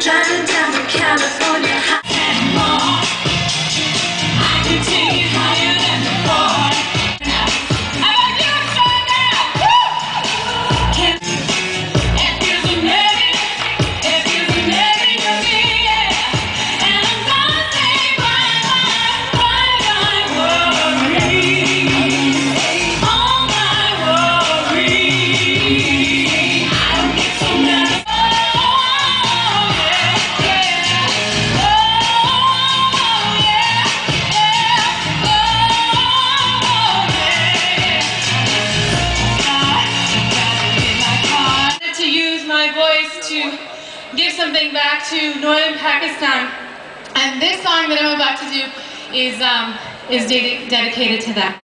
转 to give something back to northern Pakistan. And this song that I'm about to do is, um, is dedicated to that.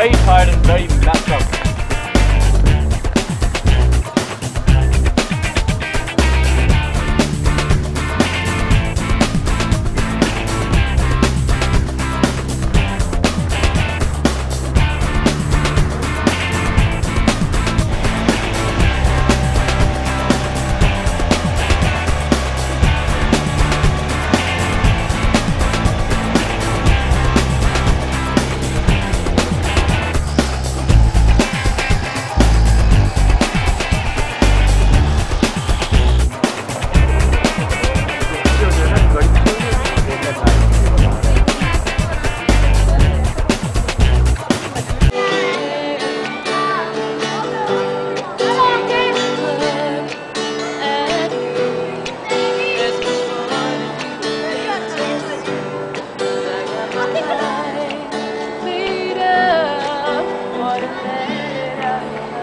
very tired and very matched up. Yeah.